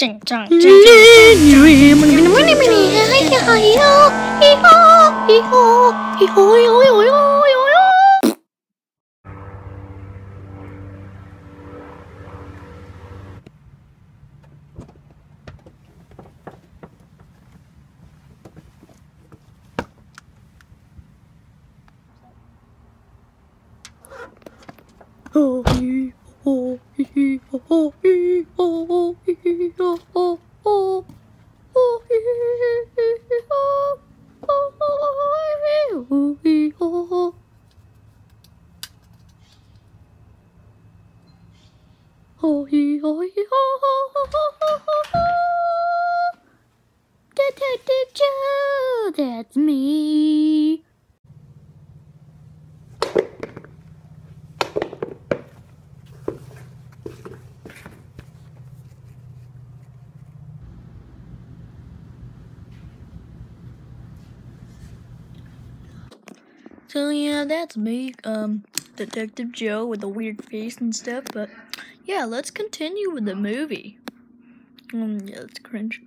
chỉnh chỉnh chỉnh chỉnh chỉnh chỉnh chỉnh chỉnh that's me, um, Detective Joe with a weird face and stuff. But yeah, let's continue with the movie. Um, yeah, it's cringe.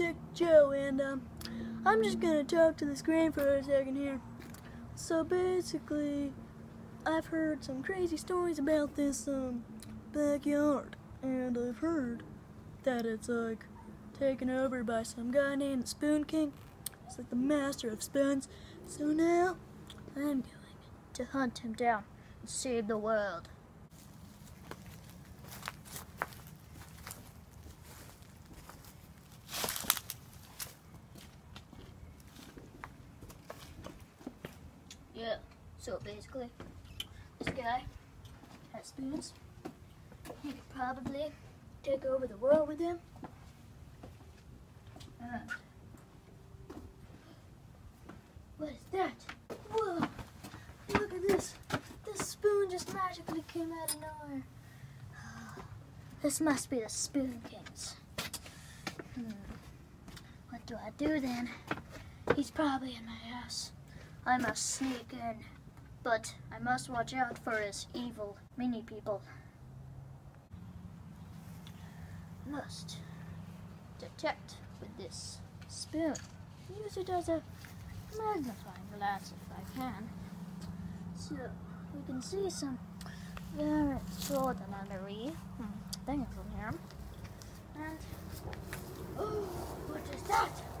I'm Joe, and um, I'm just gonna talk to the screen for a second here. So basically, I've heard some crazy stories about this um backyard, and I've heard that it's like taken over by some guy named Spoon King. He's like the master of spoons. So now I'm going to hunt him down and save the world. Yeah, so basically, this guy has spoons. He could probably take over the world with him. And what is that? Whoa! Look at this. This spoon just magically came out of nowhere. This must be the Spoon Kings. Hmm. What do I do then? He's probably in my house. I must sneak in, but I must watch out for his evil mini people. Must detect with this spoon. Use it as a magnifying glass if I can. So we can see some very extraordinary things in here. And oh, what is that?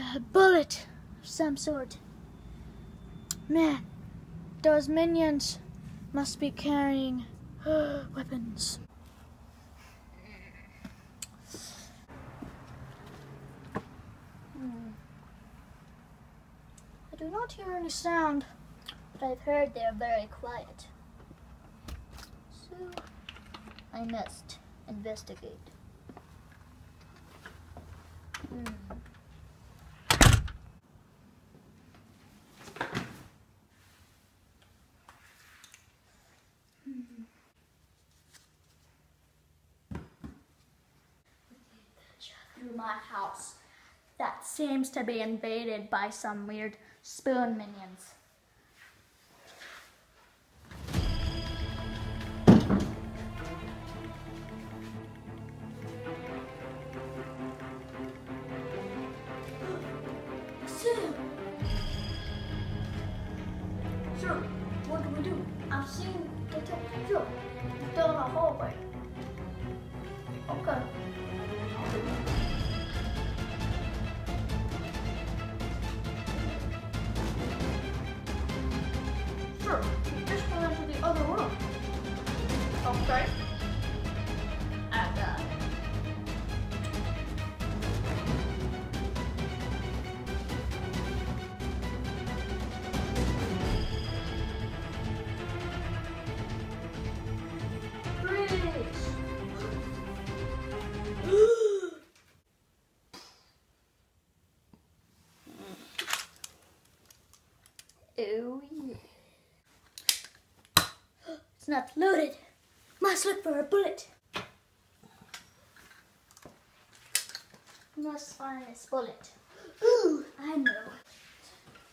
A bullet of some sort. Man, those minions must be carrying weapons. Hmm. I do not hear any sound, but I've heard they are very quiet. So I must investigate. Hmm. Through my house that seems to be invaded by some weird spoon minions. Sue! Sir, what do we do? I've down the hallway. Okay. Not loaded. Must look for a bullet. Must find this bullet. Ooh, I know.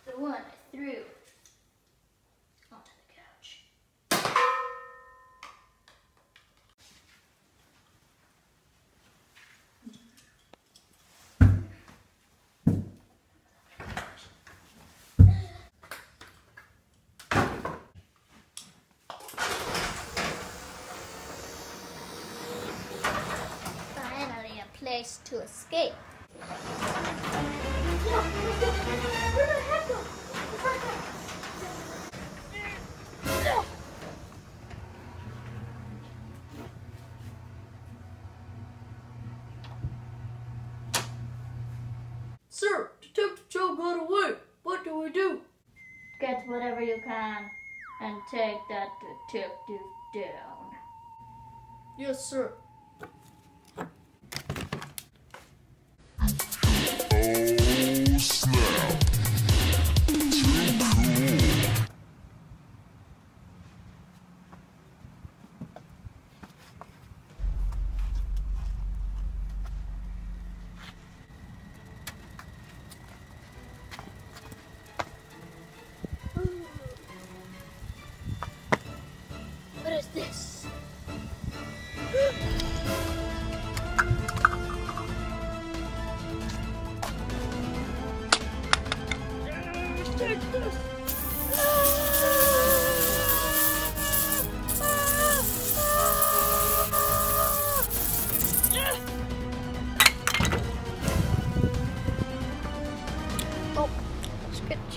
The one I threw onto the couch. Finally, a place to escape. Sir, Detective Joe got away. What do we do? Get whatever you can and take that detective down. Yes, sir. Oh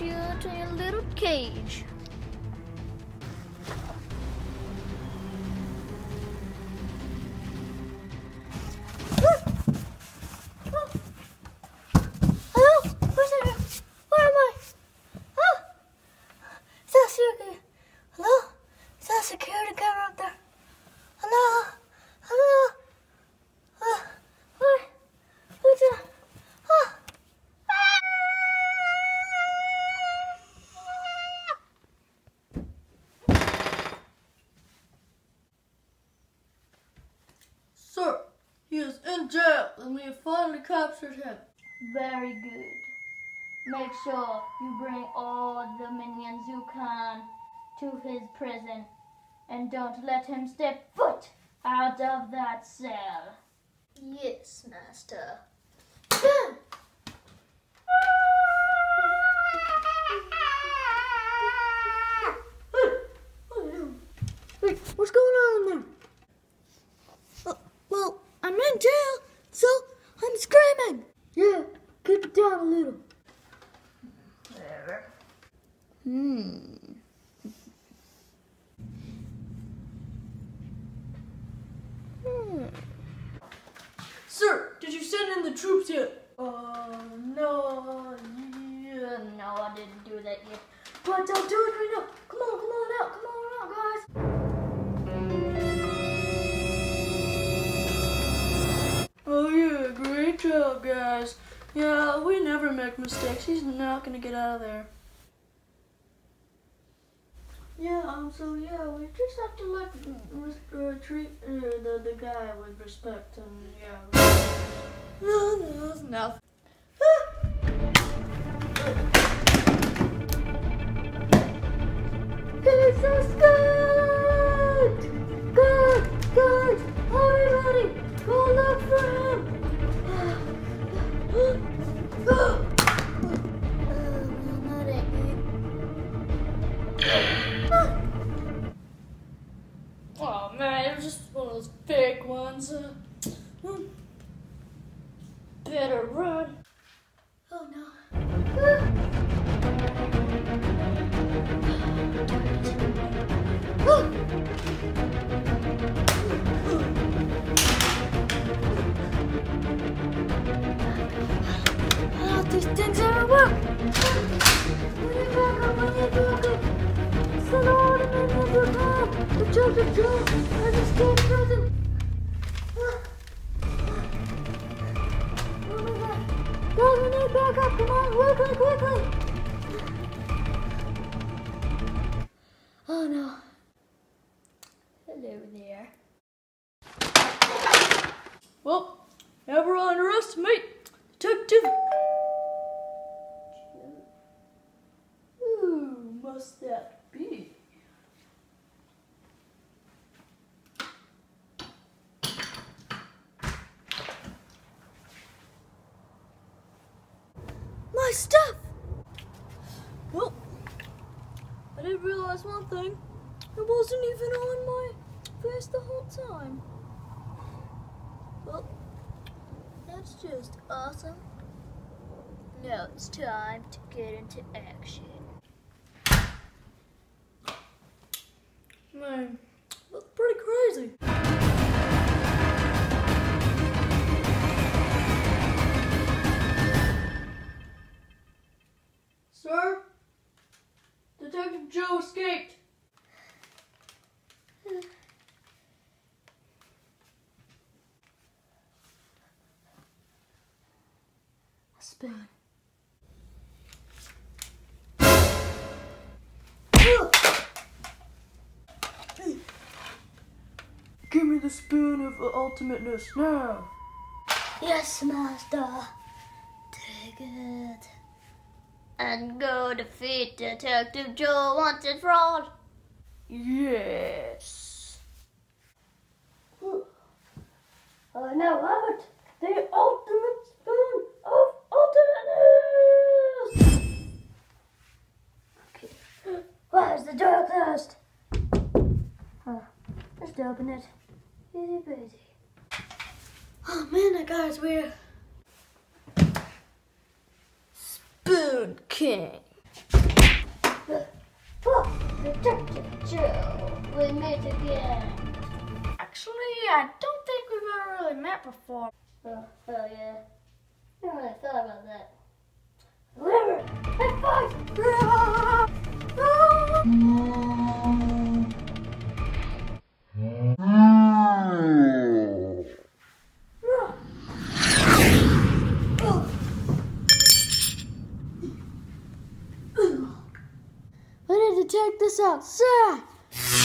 you to your little cage. And we have finally captured him. Very good. Make sure you bring all the minions you can to his prison and don't let him step foot out of that cell. Yes, master. Great guys. Yeah, we never make mistakes. He's not gonna get out of there. Yeah, um, so yeah, we just have to like uh, treat uh, the the guy with respect, and yeah. No, no, nothing. This is good! Good! Good! Everybody, go look for him! Must that be? My stuff! Well, I did realize one thing. It wasn't even on my face the whole time. Well, that's just awesome. Now it's time to get into action. Man, that's pretty crazy. Sir, Detective Joe escaped. Spoon. Me the spoon of ultimateness now. Yes, Master. Take it. And go defeat Detective Joe Wanted Fraud. Yes. I now have it. The ultimate spoon of ultimateness. Okay. Why is the door closed? Huh. Let's open it. Easy peasy. Oh man, guy's weird. Spoon King. Oh, Detective Joe, we meet again. Actually, I don't think we've ever really met before. Oh, hell yeah. I never really thought about that. Whatever. High five! need to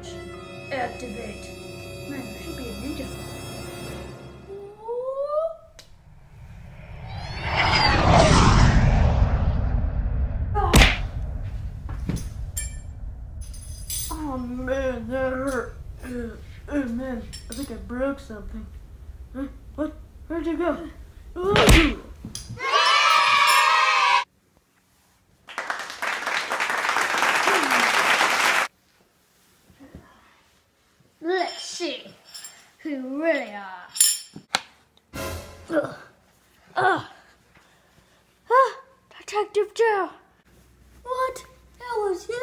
Ultimate. Activate. Man, I should be a ninja. Oh man, that hurt. Oh man, I think I broke something. Huh? What? Where'd you go? Ooh. Let's see who really are. Ugh. Ah! Ah! Detective Joe! What? It was you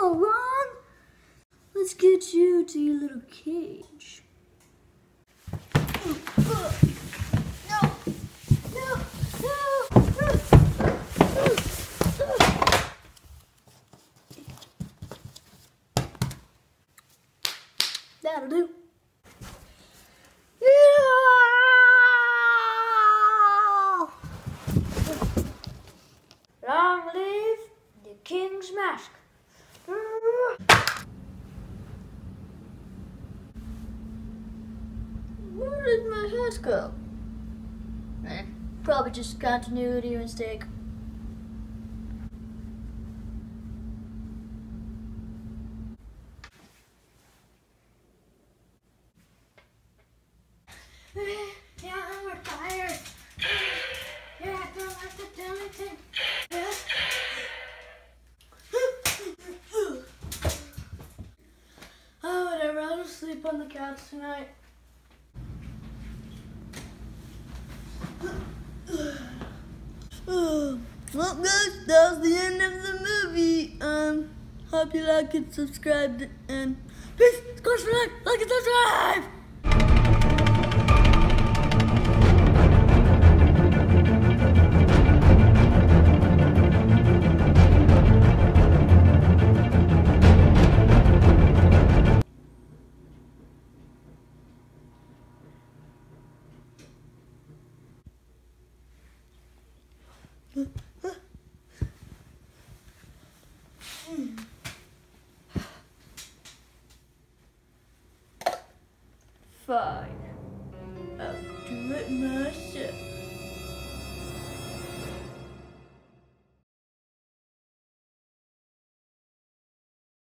all along? Let's get you to your little cage. No! No! No! That'll do. Yeah! Long live the King's Mask. Where did my hat go? Eh, probably just continuity mistake. Yeah, I'm retired. Yeah, I don't have to do anything. Oh, whatever. I'll just sleep on the couch tonight. Well, guys, that was the end of the movie. Um, hope you like it, subscribe, and peace. Squash for life. Like and subscribe. Fine.